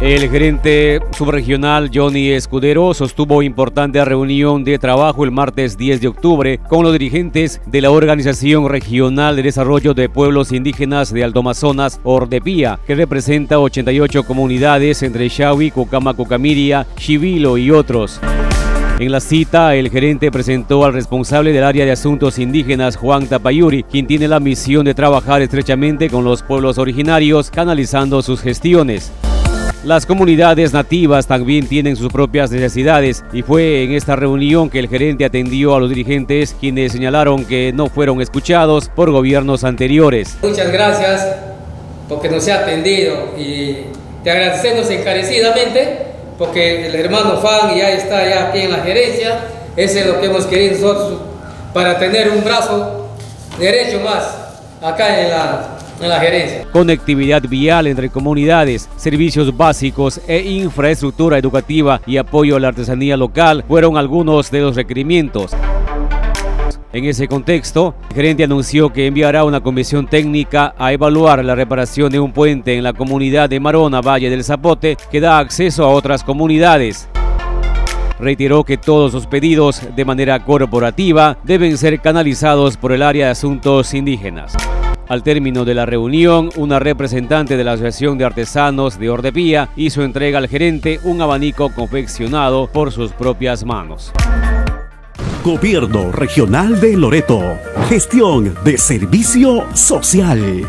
El gerente subregional Johnny Escudero sostuvo importante reunión de trabajo el martes 10 de octubre con los dirigentes de la Organización Regional de Desarrollo de Pueblos Indígenas de Alto Amazonas, Ordepía, que representa 88 comunidades entre Xaui, Cucama, Cucamiria, Chivilo y otros. En la cita, el gerente presentó al responsable del área de asuntos indígenas, Juan Tapayuri, quien tiene la misión de trabajar estrechamente con los pueblos originarios, canalizando sus gestiones. Las comunidades nativas también tienen sus propias necesidades y fue en esta reunión que el gerente atendió a los dirigentes quienes señalaron que no fueron escuchados por gobiernos anteriores. Muchas gracias porque nos ha atendido y te agradecemos encarecidamente porque el hermano Fan ya está ya aquí en la gerencia, ese es lo que hemos querido nosotros para tener un brazo derecho más acá en la en la gerencia. Conectividad vial entre comunidades, servicios básicos e infraestructura educativa y apoyo a la artesanía local fueron algunos de los requerimientos. En ese contexto, el gerente anunció que enviará una comisión técnica a evaluar la reparación de un puente en la comunidad de Marona, Valle del Zapote, que da acceso a otras comunidades. Reiteró que todos los pedidos de manera corporativa deben ser canalizados por el área de asuntos indígenas. Al término de la reunión, una representante de la Asociación de Artesanos de Ordepía hizo entrega al gerente un abanico confeccionado por sus propias manos. Gobierno Regional de Loreto. Gestión de Servicio Social.